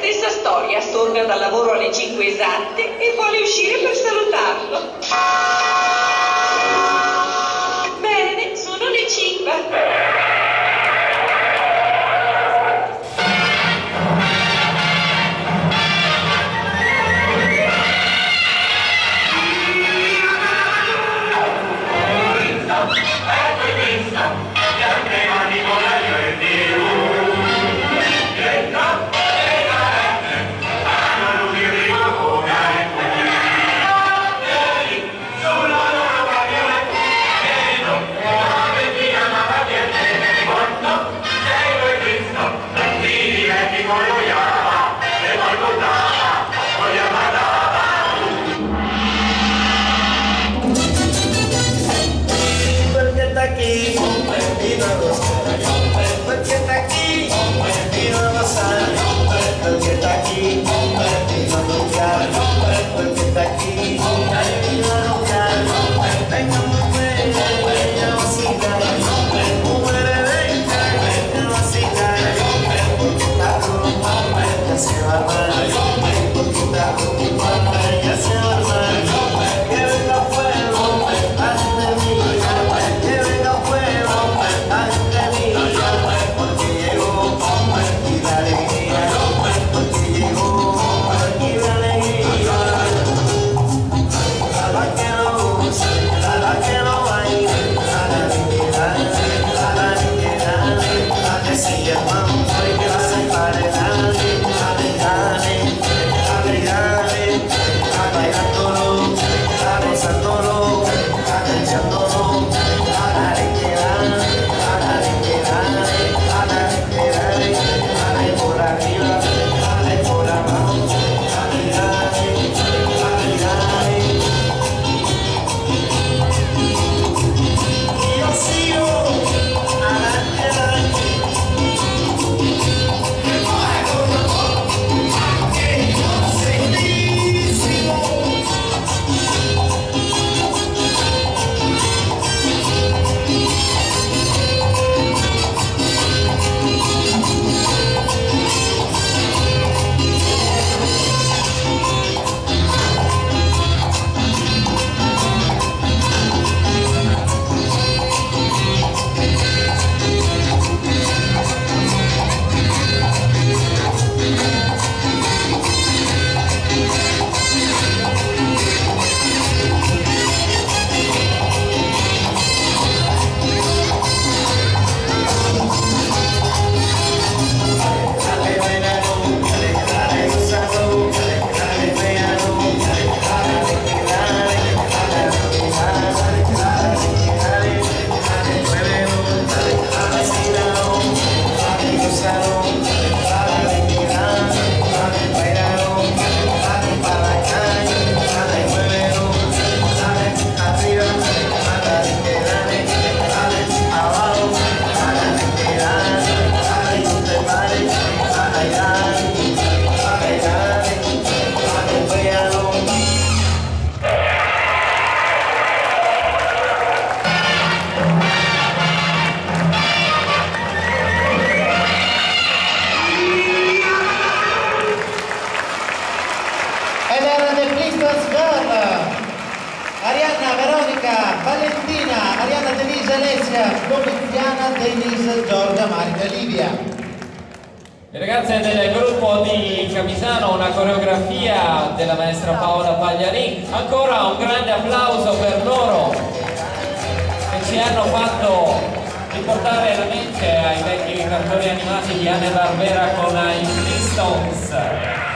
stessa storia, torna dal lavoro alle 5 esatte e vuole uscire per salutarlo. Monica, Valentina, Mariana Denise, Alessia, Domiziana, Denise, Giorgia, Marica, Livia. Le ragazze del gruppo di Camisano, una coreografia della maestra Paola Pagliani, ancora un grande applauso per loro che ci hanno fatto riportare la mente ai vecchi cartoni animati di Anne Barbera con i Flintstones.